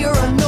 you're a